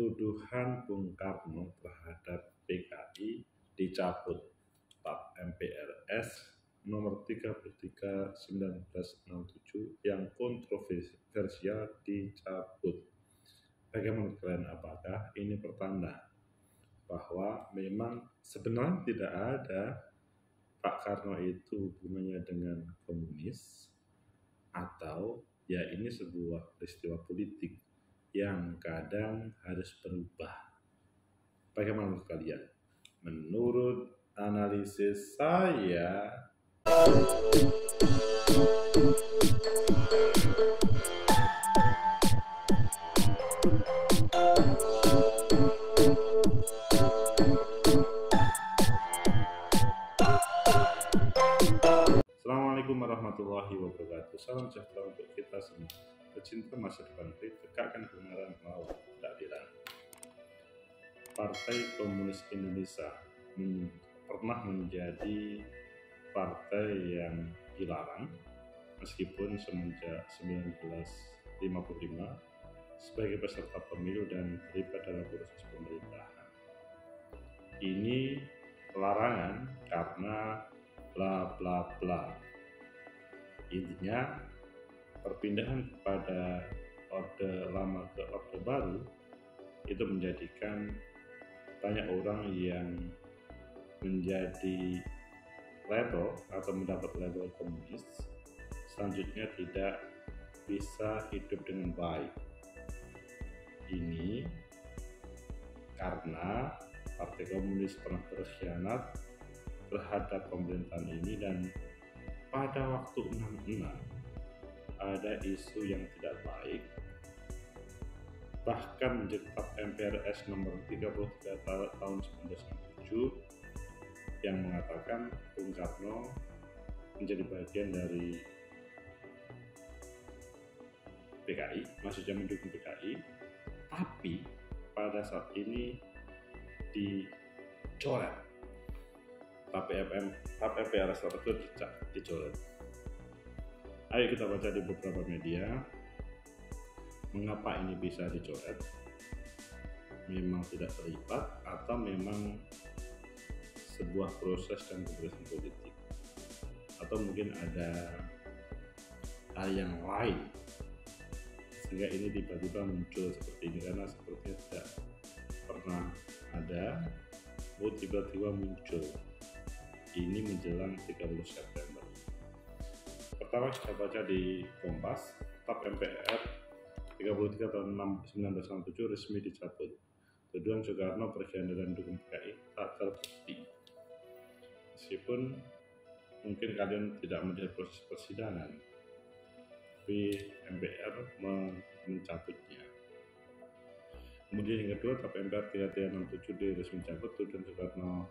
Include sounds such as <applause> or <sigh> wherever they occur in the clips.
tuduhan Bung Karno terhadap PKI dicabut. TAP MPRS nomor 33 1967 yang kontroversial dicabut. Bagaimana kalian? Apakah ini pertanda bahwa memang sebenarnya tidak ada? Pak Karno itu hubungannya dengan komunis atau ya ini sebuah peristiwa politik yang kadang harus berubah. Bagaimana menurut kalian? Menurut analisis saya, Assalamualaikum warahmatullahi wabarakatuh. Salam sejahtera untuk kita semua. Pecinta masa depan tegakkan kebenaran melawan keadilan. Partai Komunis Indonesia men pernah menjadi partai yang dilarang meskipun semenjak 1955 sebagai peserta pemilu dan terlibat dalam proses pemerintahan. Ini larangan karena bla bla bla. Intinya perpindahan kepada orde lama ke orde baru itu menjadikan banyak orang yang menjadi label atau mendapat label komunis selanjutnya tidak bisa hidup dengan baik. Ini karena Partai Komunis pernah berkhianat terhadap pemerintahan ini dan pada waktu 66 ada isu yang tidak baik. Bahkan menjadi MPRS nomor 33 tahun 1997 yang mengatakan Bung Karno menjadi bagian dari PKI, maksudnya mendukung PKI, tapi pada saat ini dicoret. TAP-FM, TAP-MPRS tersebut dicoret Ayo kita baca di beberapa media. Mengapa ini bisa dicoret. Memang tidak terlibat atau memang sebuah proses dan keputusan politik? Atau mungkin ada hal yang lain sehingga ini tiba-tiba muncul seperti ini? Karena sepertinya tidak pernah ada. Oh tiba-tiba muncul. Ini menjelang 30 September pertama kita baca di Kompas, TAP MPR 33 tahun 1967 resmi dicabut. Tuduhan Soekarno berkhianat dan dukung PKI tak terbukti. Meskipun mungkin kalian tidak melihat proses persidangan, tapi MPR mencabutnya. Kemudian yang kedua, TAP MPR 3367 resmi dicabut, tuduhan Soekarno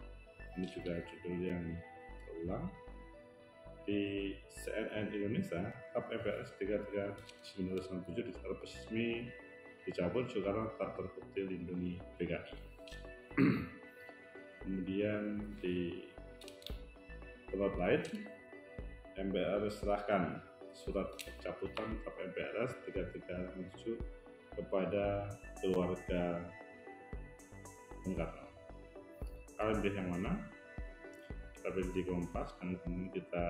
ini juga judul yang terulang di CNN Indonesia TAP MPRS 33997 secara resmi dicabut Soekarno tak terbukti lindungi PKI <clears throat> kemudian di tempat lain MPR serahkan surat pencabutan TAP MPRS 337 kepada keluarga Bung Karno. Kalian pilih yang mana di Kompas dan kemudian kita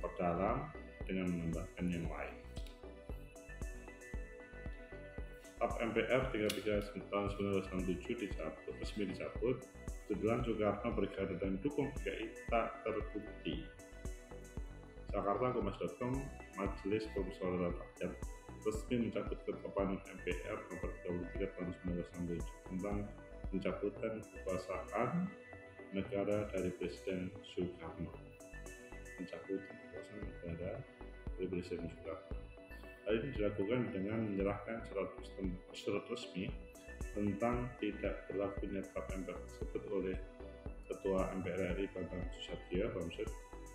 perdalam dengan menambahkan yang lain. TAP MPR 33 tahun 1997 dicabut, resmi dicabut, tuduhan Soekarno bergabung dan dukung PKI tak terbukti. Jakarta Kompas.com Majelis Permusyawaratan Rakyat resmi mencabut ketetapan MPR nomor 33 tahun 1997 tentang pencabutan kekuasaan negara dari Presiden Soekarno. Pencabutan kekuasaan negara dari Presiden Soekarno. Hal ini dilakukan dengan menyerahkan surat, resmi tentang tidak berlakunya TAP MPR tersebut oleh Ketua MPR RI Bambang Susatyo Bamsud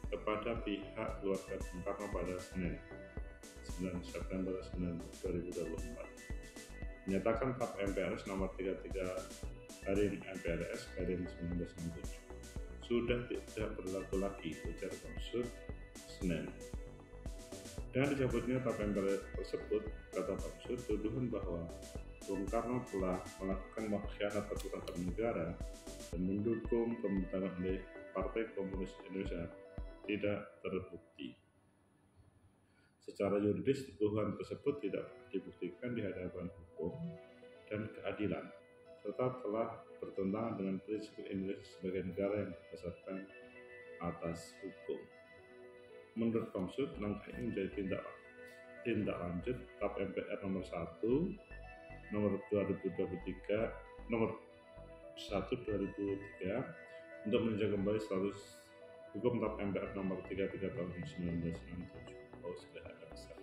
kepada pihak keluarga Bung Karno pada Senin 9 September 2024 menyatakan TAP MPRS nomor 33 Garing MPRS Garing 1997 sudah tidak berlaku lagi ujar Bamsud Senin. Dengan dicabutnya tap MPRS tersebut, kata Bamsud, tuduhan bahwa Bung Karno telah melakukan pengkhianat terhadap negara dan mendukung pemerintahan oleh Partai Komunis Indonesia tidak terbukti. Secara yuridis, tuduhan tersebut tidak dibuktikan di hadapan hukum dan keadilan, serta telah bertentangan dengan prinsip Indonesia sebagai negara yang berdasarkan atas hukum. Menurut Komsud, langkah ini menjadi tindak tindak lanjut TAP MPR nomor 1 nomor 2023 nomor 1 2003 untuk meninjau kembali status hukum TAP MPR nomor 33 tahun 1997 oh sudah ada besar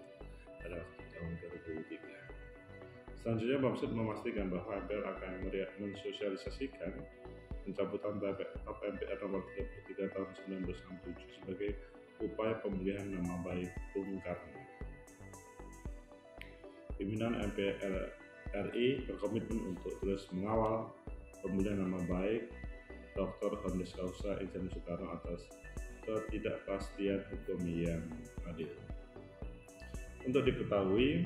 pada waktu tahun 2003 selanjutnya Bamsud memastikan bahwa MPR akan mensosialisasikan pencabutan TAP MPR nomor 33 tahun 1967 sebagai upaya pemulihan nama baik Bung Karno. Pimpinan MPR RI berkomitmen untuk terus mengawal pemulihan nama baik Dr. Hondes Kausa Insinyur Soekarno atas ketidakpastian hukum yang adil. Untuk diketahui,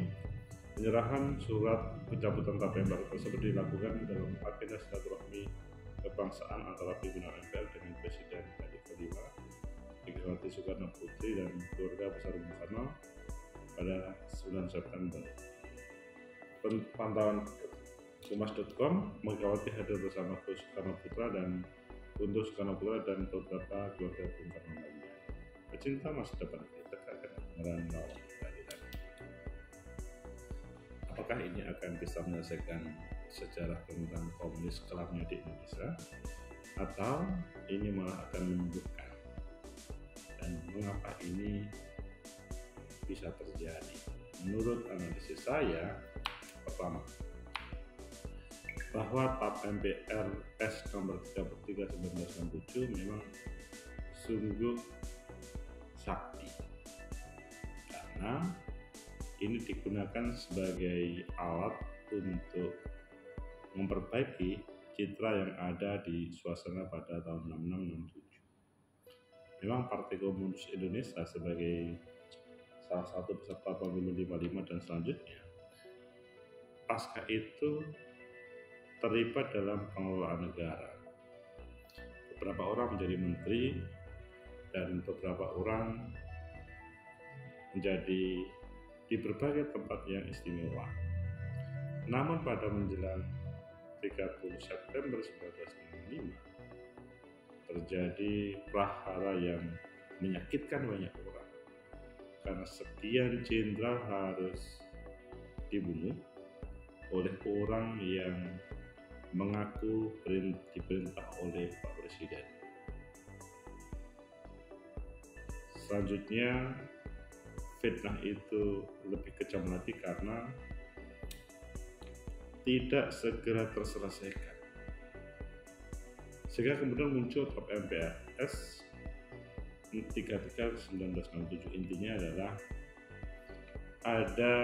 penyerahan surat pencabutan baru tersebut dilakukan dalam agenda silaturahmi kebangsaan antara pimpinan MPR dengan Presiden hari kelima Megawati Soekarno Putri dan keluarga besar Bung Karno pada 9 September. Pantauan Kumas.com Megawati hadir bersama Soekarno Putra dan untuk Soekarno Putra dan beberapa keluarga Bung Karno lainnya. Pecinta masa depan kita akan Apakah ini akan bisa menyelesaikan sejarah tentang komunis kelamnya di Indonesia? Atau ini malah akan menunjukkan dan mengapa ini bisa terjadi? Menurut analisis saya pertama bahwa TAP MPR S nomor 33 1997 memang sungguh sakti. Karena ini digunakan sebagai alat untuk memperbaiki citra yang ada di suasana pada tahun 6667. Memang Partai Komunis Indonesia sebagai salah satu peserta pemilu 55 dan selanjutnya pasca itu terlibat dalam pengelolaan negara. Beberapa orang menjadi menteri dan beberapa orang menjadi di berbagai tempat yang istimewa. Namun pada menjelang 30 September 1965 terjadi prahara yang menyakitkan banyak orang karena sekian jenderal harus dibunuh oleh orang yang mengaku diperintah oleh Pak Presiden. Selanjutnya, fitnah itu lebih kejam lagi karena tidak segera terselesaikan. Sehingga kemudian muncul top MPRS 33 1967 intinya adalah ada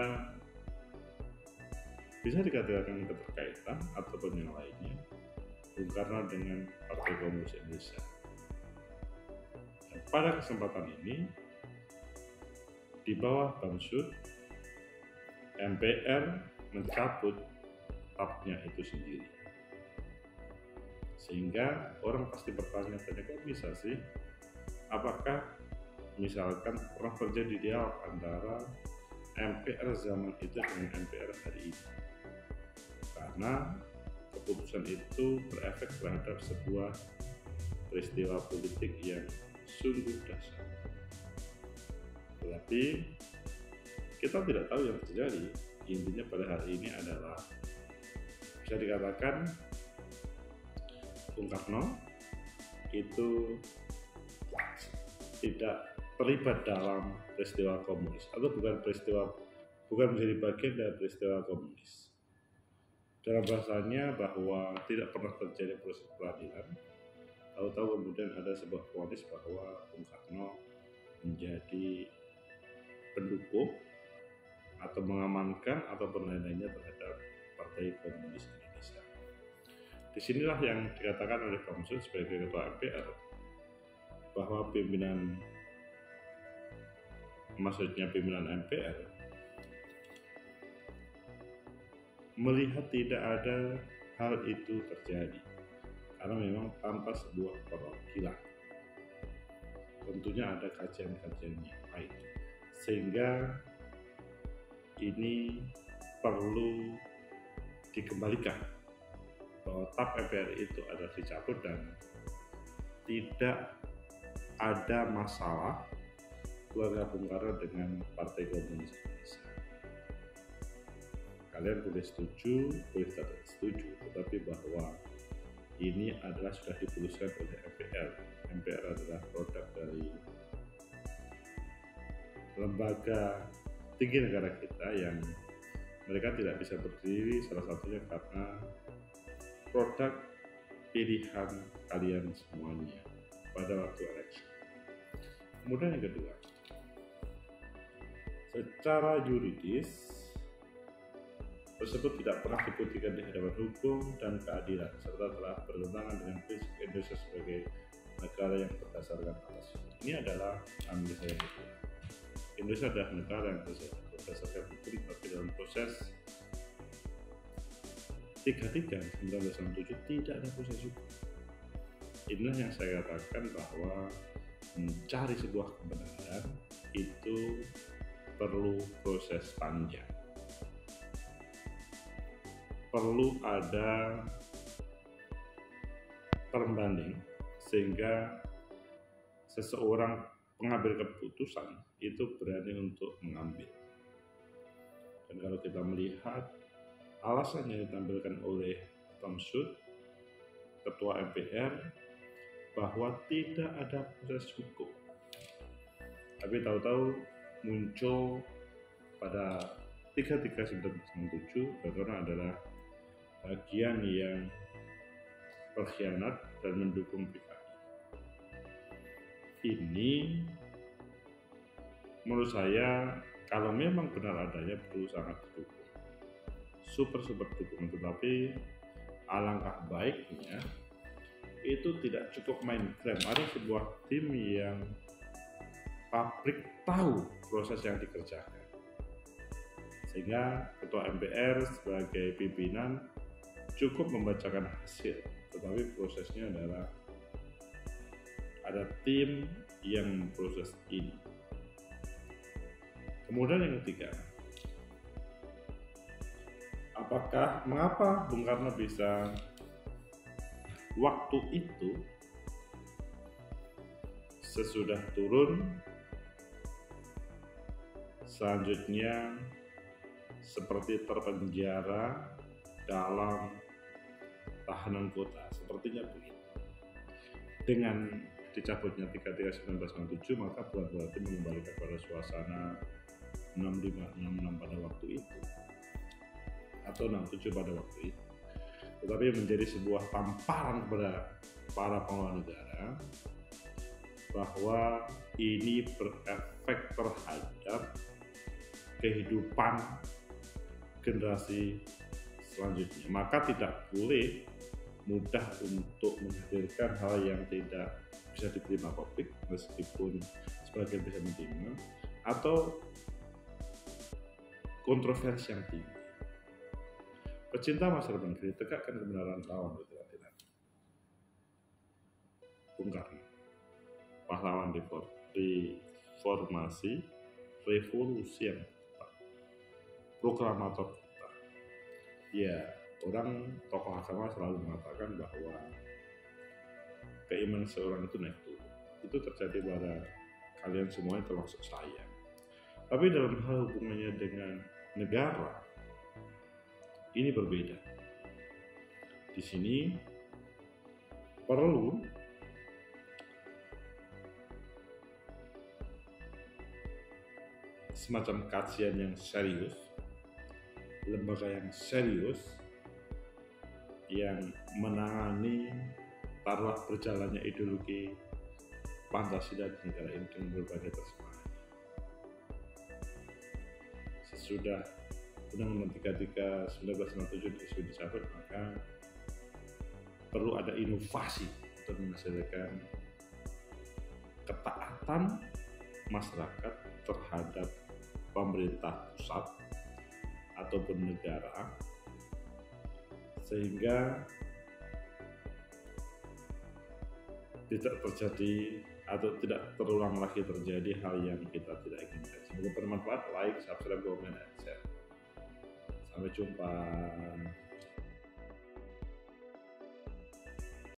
bisa dikatakan keterkaitan ataupun yang lainnya Bung dengan Partai Komunis Indonesia. Pada kesempatan ini, di bawah Bamsud, MPR mencabut tapnya itu sendiri. Sehingga orang pasti bertanya-tanya kok bisa sih? Apakah misalkan pernah terjadi dialog antara MPR zaman itu dengan MPR hari ini? karena keputusan itu berefek terhadap sebuah peristiwa politik yang sungguh dahsyat. Tetapi kita tidak tahu yang terjadi. Intinya pada hari ini adalah bisa dikatakan Bung Karno itu tidak terlibat dalam peristiwa komunis atau bukan peristiwa bukan menjadi bagian dari peristiwa komunis dalam bahasanya bahwa tidak pernah terjadi proses peradilan tahu-tahu kemudian ada sebuah vonis bahwa Bung Karno menjadi pendukung atau mengamankan atau lain-lainnya terhadap Partai Komunis Indonesia. Di sinilah yang dikatakan oleh Komsun sebagai Ketua MPR bahwa pimpinan maksudnya pimpinan MPR melihat tidak ada hal itu terjadi. Karena memang tanpa sebuah perwakilan. Tentunya ada kajian-kajian yang lain sehingga ini perlu dikembalikan bahwa TAP MPR itu adalah dicabut dan tidak ada masalah keluarga Bung Karno dengan Partai Komunis Indonesia. Kalian boleh setuju, boleh tidak setuju, tetapi bahwa ini adalah sudah diputuskan oleh MPR. MPR adalah produk dari lembaga tinggi negara kita yang mereka tidak bisa berdiri salah satunya karena produk pilihan kalian semuanya pada waktu eleksi. Kemudian yang kedua, secara yuridis tersebut tidak pernah dibuktikan di hadapan hukum dan keadilan serta telah bertentangan dengan prinsip Indonesia sebagai negara yang berdasarkan atas ini adalah ambil saya. Indonesia adalah negara yang berdasarkan hukum tapi dalam proses tiga tiga 1997 tidak ada proses hukum inilah yang saya katakan bahwa mencari sebuah kebenaran itu perlu proses panjang. Perlu ada perbanding sehingga seseorang pengambil keputusan itu berani untuk mengambil. Dan kalau kita melihat alasan yang ditampilkan oleh Tamsud, Ketua MPR, bahwa tidak ada proses hukum. Tapi tahu-tahu muncul pada 3397 karena adalah bagian yang berkhianat dan mendukung PKI. Ini menurut saya kalau memang benar adanya perlu sangat didukung. Super super dukung tetapi alangkah baiknya itu tidak cukup main klaim. Ada sebuah tim yang pabrik tahu proses yang dikerjakan. Sehingga Ketua MPR sebagai pimpinan cukup membacakan hasil, tetapi prosesnya adalah ada tim yang memproses ini. Kemudian yang ketiga, apakah mengapa Bung Karno bisa waktu itu sesudah turun selanjutnya seperti terpenjara dalam tahanan kota sepertinya begitu dengan dicabutnya 331997 maka bukan berarti mengembalikan pada suasana 6566 pada waktu itu atau 67 pada waktu itu tetapi menjadi sebuah tamparan kepada para pengelola negara bahwa ini berefek terhadap kehidupan generasi selanjutnya. Maka tidak boleh mudah untuk menghadirkan hal yang tidak bisa diterima publik meskipun sebagian bisa menerima atau kontroversi yang tinggi. Pecinta masa depan negeri tegakkan kebenaran lawan ketidakadilan. Bung Karno, pahlawan reformasi, revolusi yang proklamator kita. Ya, orang tokoh agama selalu mengatakan bahwa keimanan seorang itu naik turun. Itu terjadi pada kalian semuanya termasuk saya. Tapi dalam hal hubungannya dengan negara, ini berbeda. Di sini perlu semacam kajian yang serius, lembaga yang serius yang menangani taruh berjalannya ideologi Pancasila di negara ini dengan berbagai persoalan. Sesudah Undang-Undang 33 1997 itu dicabut maka perlu ada inovasi untuk menghasilkan ketaatan masyarakat terhadap pemerintah pusat ataupun negara sehingga tidak terjadi atau tidak terulang lagi terjadi hal yang kita tidak inginkan. Semoga bermanfaat. Like, subscribe, komen, dan share. Sampai jumpa.